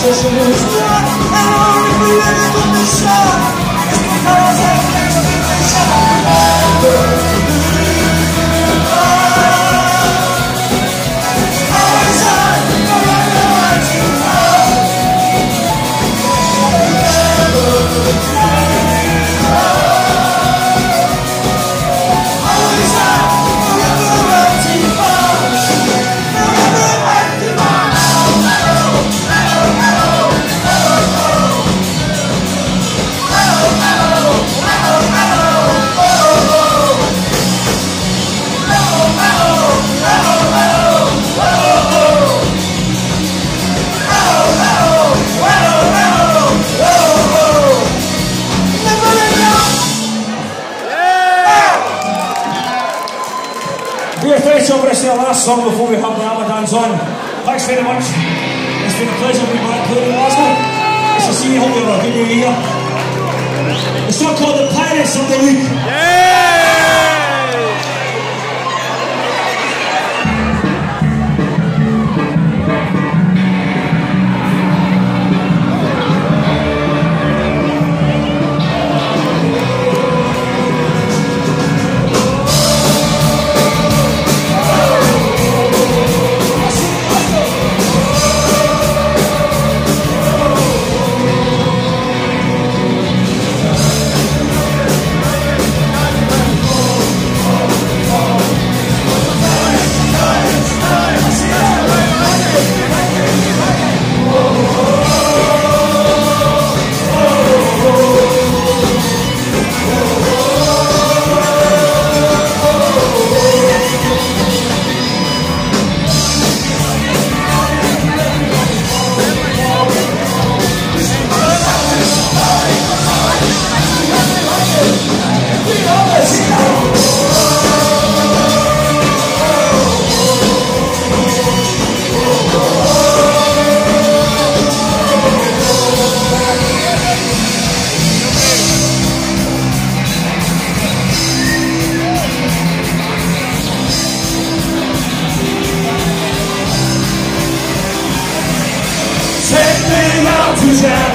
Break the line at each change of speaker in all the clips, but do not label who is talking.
Just a little star, and I only believe in the show. Our last song before we have the Amadans on. Thanks very much. It's been a pleasure being back here in Glasgow. Nice to see you. Hope you have a good new year. It's not called The Pirates of the League. Yeah! Yeah.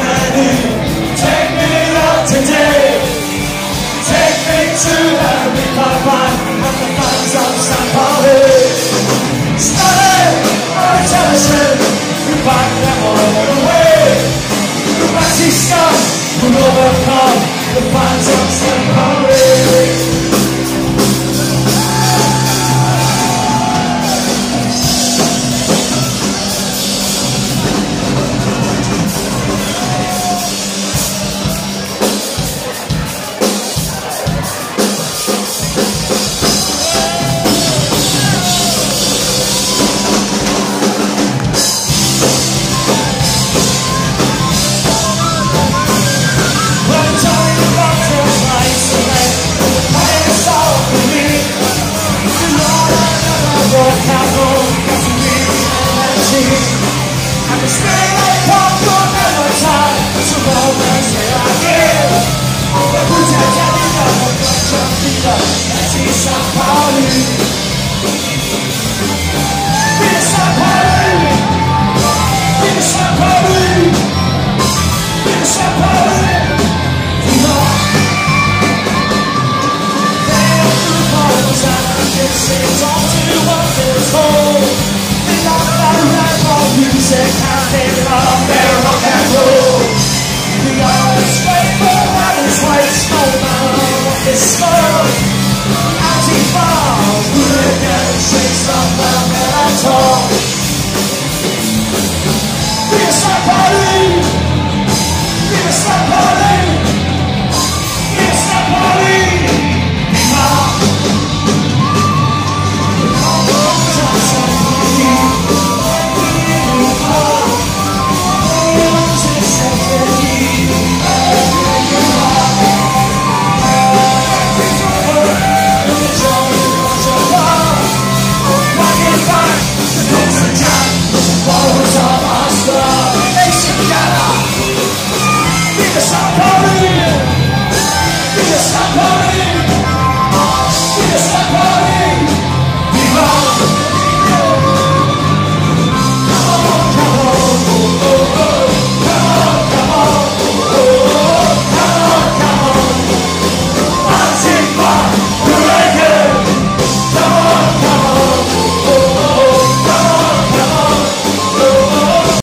Deixa é Paulo